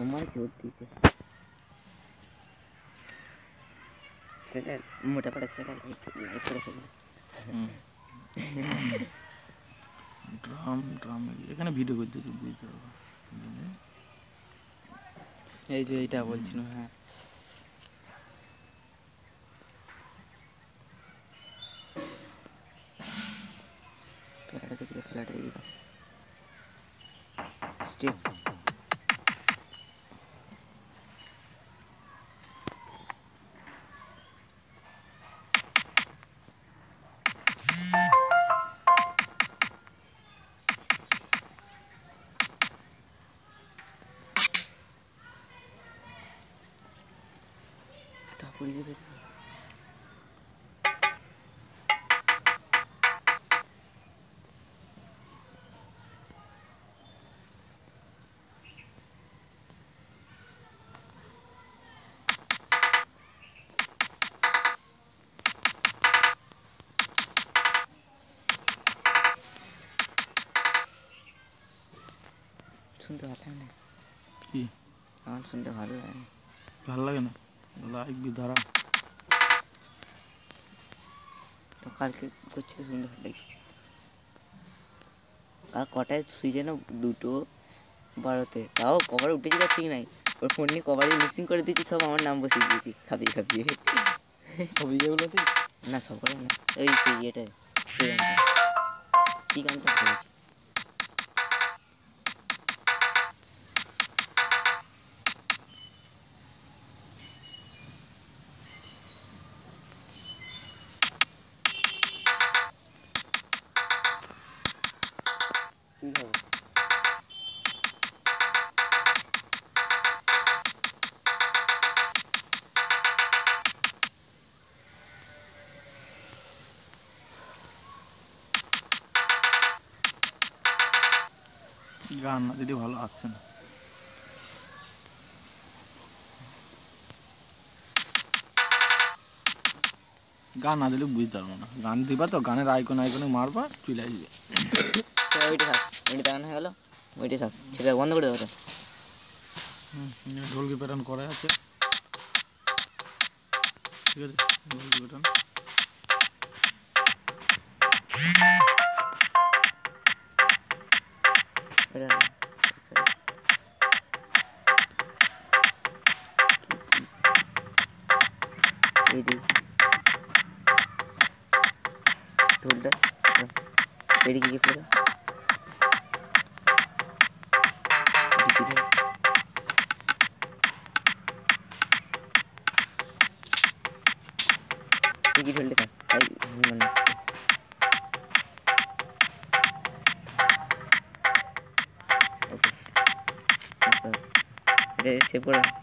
তোমার জোর দিয়েছে সেটা মোটা পাড়া সেটা লাইট লাইট করে সেটা ড্রাম ড্রাম এখানে ভিডিও করতে তুই বুঝতে পারবো এই যে এইটা বলছিলাম হ্যাঁ ফ্ল্যাটে দেখি ফ্ল্যাটে দেখি তারপরে দেবে শুনতে ভালো লাগে না কি আমার শুনতে ভালো লাগে না ভালো লাগে না লাইক বি ধরা। তো কালকে শুনতে ভালো লাগছে কাল কটায় শুয়েছে না দুটো বারোতে। তাও কভারে উঠেছি তার ঠিক নাই। ওর ফোন নিয়ে কভারে মিক্সিং করে দিয়েছি সব আমার নাম বসিয়ে দিয়েছি খাপিয়ে খাপিয়ে সব ইয়েগুলোতে না সব করে না। ওই সেই ইয়েটা সেই গানটা কী গানটা? গান দিলে ভালো আসছে না। গান না দিলে বুঝতে পারব না। গান দিবা তো, গানের আইকন আইকনে মারবা, চলে আসবে। ওইটা থাক ওইটা দেখানো হয়ে গেল ওইটাই থাক সেটা বন্ধ করে দেবো ওটা হুম, এখানে ঢোলকি প্যাটার্ন করা আছে ঠিক আছে ঢোলকি প্যাটার্ন ওইটা 이게 여기 별로다. 아이, 몰랐어. 오케이. 그래, 제발.